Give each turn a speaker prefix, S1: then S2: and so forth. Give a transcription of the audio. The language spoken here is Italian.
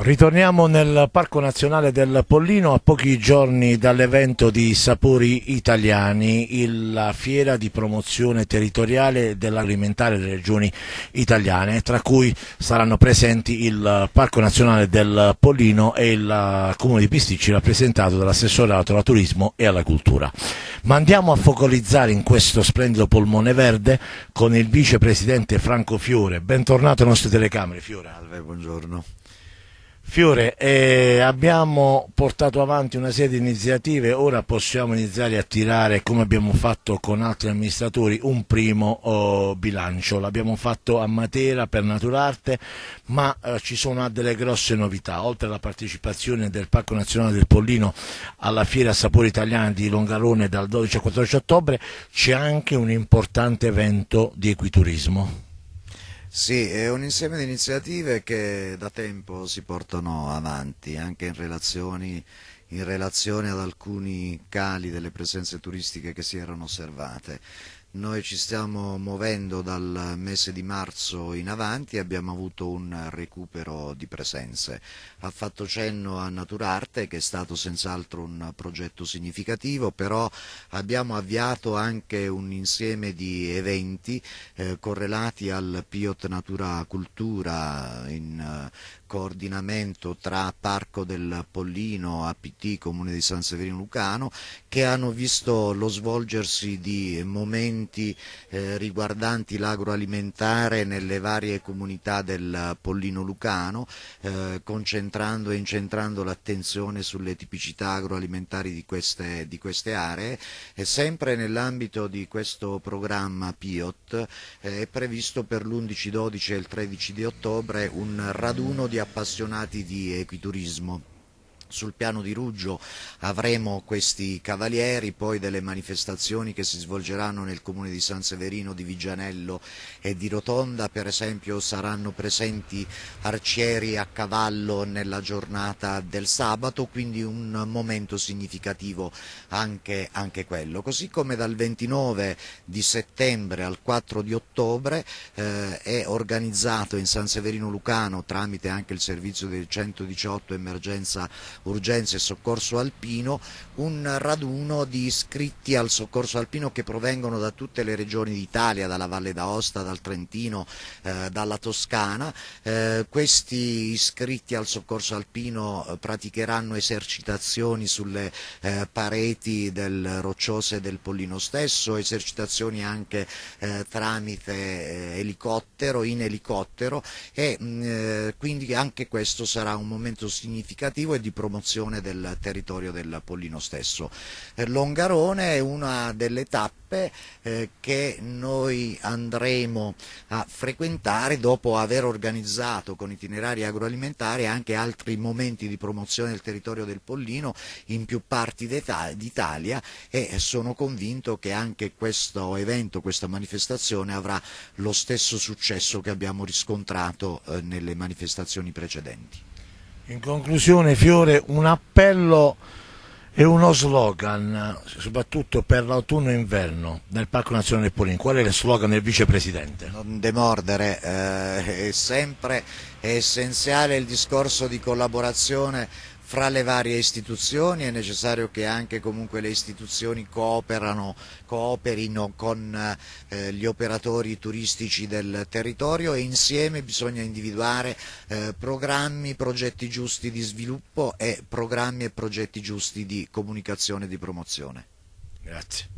S1: Ritorniamo nel Parco Nazionale del Pollino a pochi giorni dall'evento di Sapori Italiani, la fiera di promozione territoriale dell'alimentare delle regioni italiane, tra cui saranno presenti il Parco Nazionale del Pollino e il Comune di Pisticci rappresentato dall'assessorato alla turismo e alla cultura. Ma andiamo a focalizzare in questo splendido polmone verde con il vicepresidente Franco Fiore. Bentornato alle nostre telecamere, Fiore.
S2: Salve, buongiorno.
S1: Fiore, eh, abbiamo portato avanti una serie di iniziative, ora possiamo iniziare a tirare, come abbiamo fatto con altri amministratori, un primo oh, bilancio. L'abbiamo fatto a Matera per Naturarte, ma eh, ci sono delle grosse novità. Oltre alla partecipazione del Parco Nazionale del Pollino alla Fiera Sapori Italiana di Longarone dal 12 al 14 ottobre, c'è anche un importante evento di equiturismo.
S2: Sì, è un insieme di iniziative che da tempo si portano avanti anche in, in relazione ad alcuni cali delle presenze turistiche che si erano osservate. Noi ci stiamo muovendo dal mese di marzo in avanti e abbiamo avuto un recupero di presenze. Ha fatto cenno a Naturarte che è stato senz'altro un progetto significativo, però abbiamo avviato anche un insieme di eventi eh, correlati al Piot Natura Cultura in eh, coordinamento tra Parco del Pollino, APT, Comune di San Severino Lucano, che hanno visto lo svolgersi di momenti elementi eh, riguardanti l'agroalimentare nelle varie comunità del Pollino Lucano, eh, concentrando e incentrando l'attenzione sulle tipicità agroalimentari di queste, di queste aree. E sempre nell'ambito di questo programma PIOT eh, è previsto per l'11, 12 e il 13 di ottobre un raduno di appassionati di equiturismo sul piano di Ruggio avremo questi cavalieri, poi delle manifestazioni che si svolgeranno nel comune di San Severino, di Vigianello e di Rotonda, per esempio saranno presenti arcieri a cavallo nella giornata del sabato, quindi un momento significativo anche, anche quello. Così come dal 29 di settembre al 4 di ottobre eh, è organizzato in San Severino Lucano tramite anche il servizio del 118 emergenza urgenza e soccorso alpino, un raduno di iscritti al soccorso alpino che provengono da tutte le regioni d'Italia, dalla Valle d'Aosta, dal Trentino, eh, dalla Toscana. Eh, questi iscritti al soccorso alpino eh, praticheranno esercitazioni sulle eh, pareti del rocciose del Pollino stesso, esercitazioni anche eh, tramite eh, elicottero, in elicottero e mh, mm, quindi anche questo sarà un momento significativo e di promozione promozione del territorio del Pollino stesso. Eh, Longarone è una delle tappe eh, che noi andremo a frequentare dopo aver organizzato con itinerari agroalimentari anche altri momenti di promozione del territorio del Pollino in più parti d'Italia e sono convinto che anche questo evento, questa manifestazione avrà lo stesso successo che abbiamo riscontrato eh, nelle manifestazioni precedenti.
S1: In conclusione Fiore, un appello e uno slogan, soprattutto per l'autunno e inverno nel Parco Nazionale Polin. Qual è lo slogan del vicepresidente?
S2: Non demordere, eh, è sempre essenziale il discorso di collaborazione fra le varie istituzioni, è necessario che anche comunque le istituzioni cooperino con eh, gli operatori turistici del territorio e insieme bisogna individuare eh, programmi, progetti giusti di sviluppo e programmi e progetti giusti di comunicazione e di promozione.
S1: Grazie.